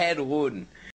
head wound